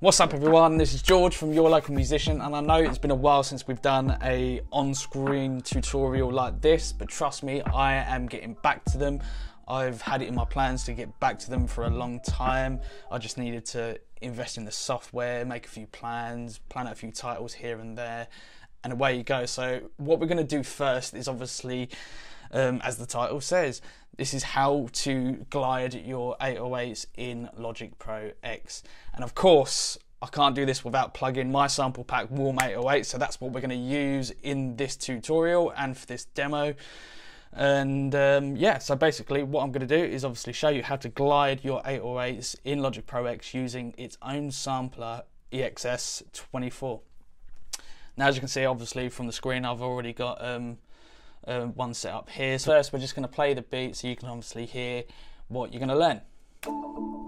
What's up everyone, this is George from Your Local Musician and I know it's been a while since we've done a on-screen tutorial like this but trust me, I am getting back to them. I've had it in my plans to get back to them for a long time. I just needed to invest in the software, make a few plans, plan out a few titles here and there and away you go. So what we're going to do first is obviously um, as the title says. This is how to glide your 808s in Logic Pro X. And of course, I can't do this without plugging my sample pack Warm 808, so that's what we're going to use in this tutorial and for this demo. And um, yeah, so basically what I'm going to do is obviously show you how to glide your 808s in Logic Pro X using its own sampler EXS24. Now as you can see obviously from the screen I've already got um, uh, one set up here. So first we're just going to play the beat so you can obviously hear what you're going to learn.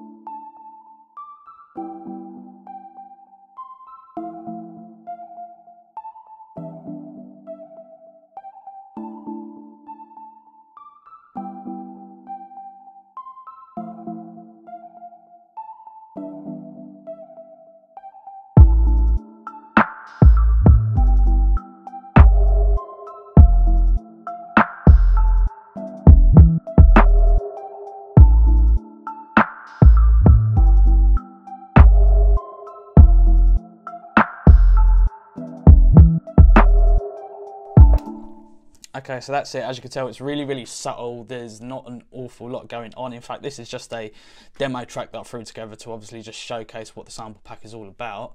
Okay, so that's it. As you can tell, it's really, really subtle. There's not an awful lot going on. In fact, this is just a demo track that I threw together to obviously just showcase what the sample pack is all about.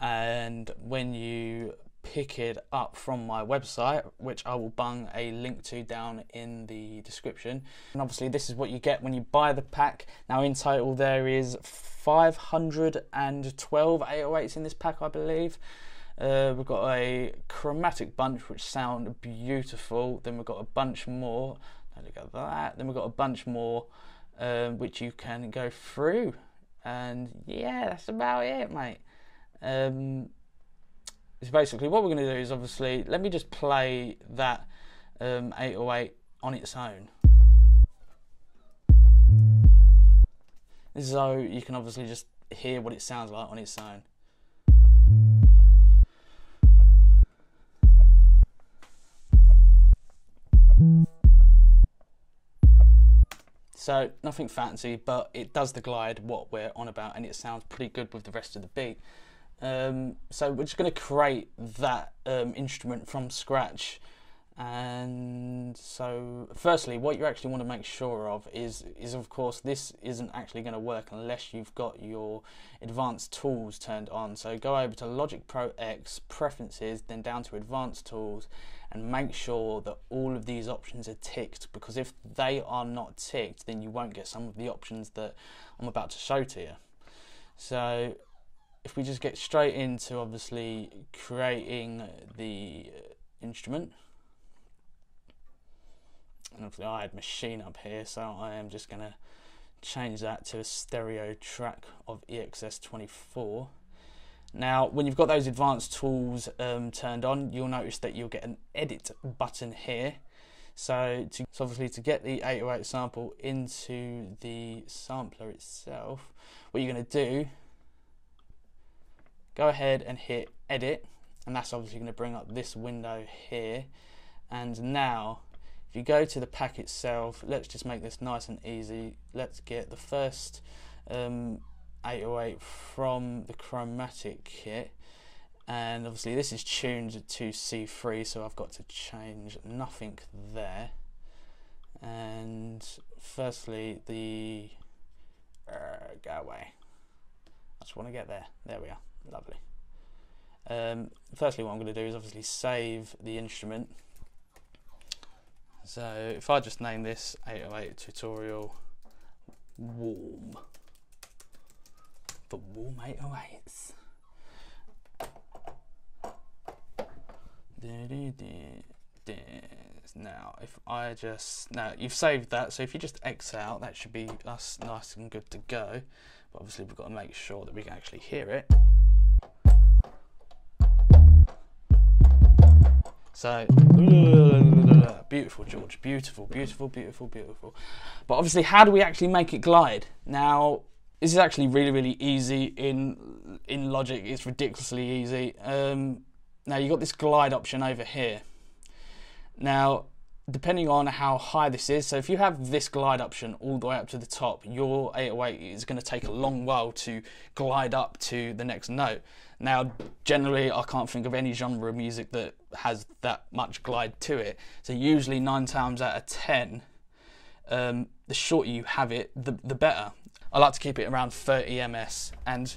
And when you pick it up from my website, which I will bung a link to down in the description. And obviously, this is what you get when you buy the pack. Now, in total, there is 512 808s in this pack, I believe. Uh, we've got a chromatic bunch which sound beautiful. Then we've got a bunch more. Look at that. Then we've got a bunch more um, which you can go through. And yeah, that's about it, mate. Um, so basically, what we're going to do is obviously let me just play that um, 808 on its own. So you can obviously just hear what it sounds like on its own. So nothing fancy, but it does the glide what we're on about, and it sounds pretty good with the rest of the beat. Um, so we're just going to create that um, instrument from scratch. And so, firstly, what you actually want to make sure of is, is of course, this isn't actually going to work unless you've got your advanced tools turned on. So go over to Logic Pro X, Preferences, then down to Advanced Tools, and make sure that all of these options are ticked. Because if they are not ticked, then you won't get some of the options that I'm about to show to you. So if we just get straight into obviously creating the instrument and obviously I had machine up here so I am just going to change that to a stereo track of EXS24 now when you've got those advanced tools um, turned on you'll notice that you'll get an edit button here so, to, so obviously to get the 808 sample into the sampler itself what you're going to do go ahead and hit edit and that's obviously going to bring up this window here and now if you go to the pack itself, let's just make this nice and easy. Let's get the first um, 808 from the chromatic kit. And obviously this is tuned to C3, so I've got to change nothing there. And firstly, the uh, go away. I just want to get there. There we are. Lovely. Um, firstly, what I'm going to do is obviously save the instrument so if I just name this 808 tutorial warm for warm 808s. Now, if I just now you've saved that, so if you just X out, that should be us nice and good to go. But obviously, we've got to make sure that we can actually hear it. So, beautiful, George. Beautiful, beautiful, beautiful, beautiful. But obviously, how do we actually make it glide? Now, this is actually really really easy in in Logic. It's ridiculously easy. Um, now you've got this glide option over here. Now depending on how high this is, so if you have this glide option all the way up to the top, your 808 is going to take a long while to glide up to the next note. Now, generally, I can't think of any genre of music that has that much glide to it. So usually nine times out of 10, um, the shorter you have it, the, the better. I like to keep it around 30 ms and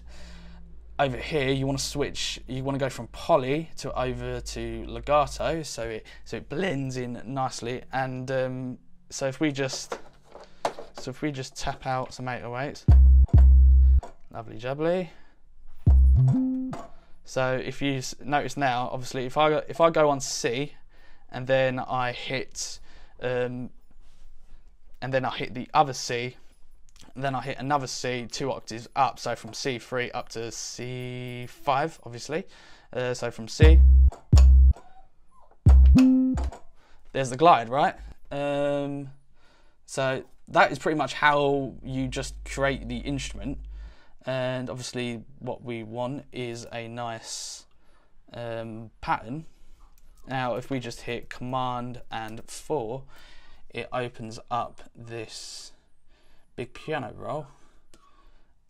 over here you want to switch you want to go from poly to over to legato so it so it blends in nicely. And um, so if we just so if we just tap out some 808s lovely jubbly. So if you notice now obviously if I if I go on C and then I hit um, and then I hit the other C then I hit another C two octaves up, so from C3 up to C5, obviously. Uh, so from C, there's the glide, right? Um, so that is pretty much how you just create the instrument. And obviously, what we want is a nice um, pattern. Now, if we just hit Command and 4, it opens up this big piano roll.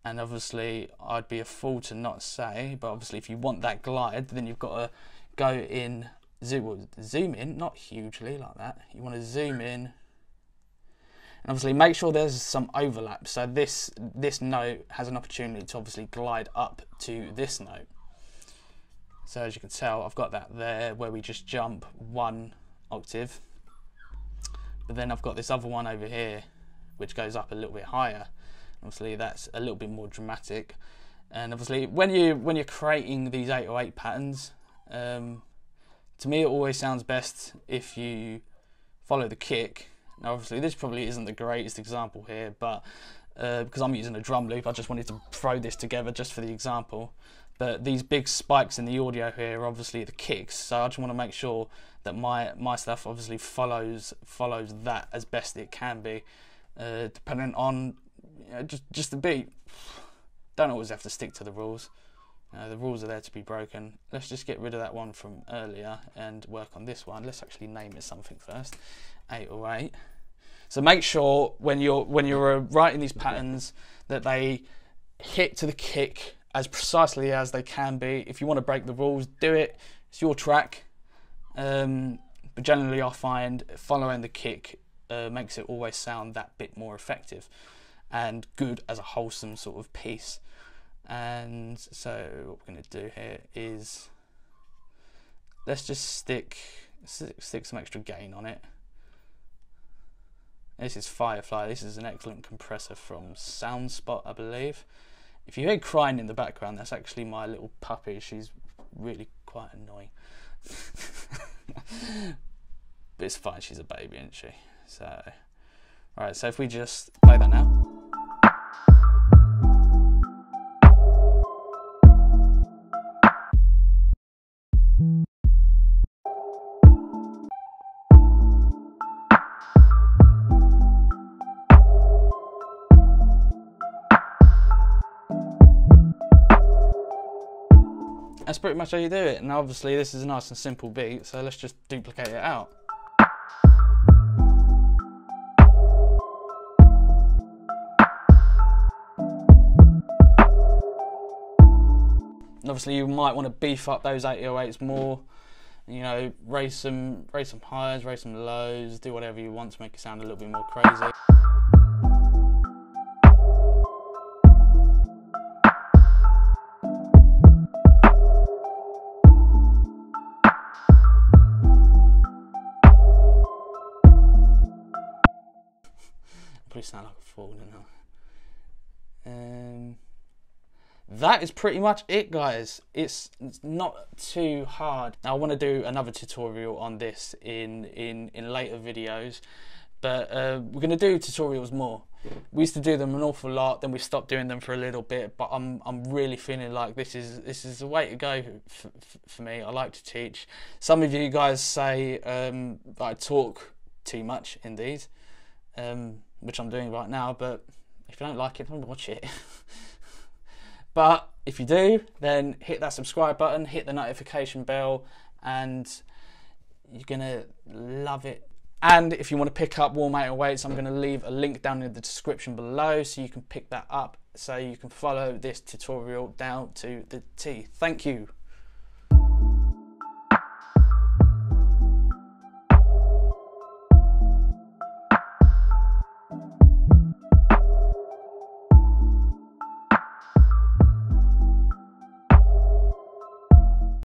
And obviously, I'd be a fool to not say, but obviously, if you want that glide, then you've got to go in, zoom, zoom in, not hugely like that. You want to zoom in, and obviously make sure there's some overlap. So this this note has an opportunity to obviously glide up to this note. So as you can tell, I've got that there where we just jump one octave. But then I've got this other one over here which goes up a little bit higher. Obviously, that's a little bit more dramatic. And obviously, when you when you're creating these 808 patterns, um, to me it always sounds best if you follow the kick. Now, obviously, this probably isn't the greatest example here, but uh, because I'm using a drum loop, I just wanted to throw this together just for the example. But these big spikes in the audio here are obviously the kicks, so I just want to make sure that my my stuff obviously follows follows that as best it can be uh, depending on you know, just just the beat. Don't always have to stick to the rules. Uh, the rules are there to be broken. Let's just get rid of that one from earlier and work on this one. Let's actually name it something first. 808. So make sure when you're when you're uh, writing these patterns that they hit to the kick as precisely as they can be. If you want to break the rules, do it. It's your track. Um, but generally, I find following the kick uh, makes it always sound that bit more effective and good as a wholesome sort of piece. And so what we're going to do here is let's just stick stick some extra gain on it. This is Firefly. This is an excellent compressor from Soundspot, I believe. If you hear crying in the background, that's actually my little puppy. She's really quite annoying. but it's fine. She's a baby, isn't she? So, all right, so if we just play that now. That's pretty much how you do it. And obviously this is a nice and simple beat, so let's just duplicate it out. Obviously you might want to beef up those 808s more you know raise some raise some highs raise some lows do whatever you want to make it sound a little bit more crazy. Probably sound like a fool um that is pretty much it guys. It's, not too hard. Now i want to do another tutorial on this in in in later videos but uh, we're going to do tutorials more. We used to do them an awful lot then we stopped doing them for a little bit but i'm i'm really feeling like this is this is the way to go for, for me. I like to teach. Some of you guys say um, i talk too much in these um, which i'm doing right now but If you don't like it, don't watch it. but if you do, then hit that subscribe button, hit the notification bell, and you're gonna love it. And if you want to pick up Warm 808s, I'm going to leave a link down in the description below so you can pick that up so you can follow this tutorial down to the T. Thank you.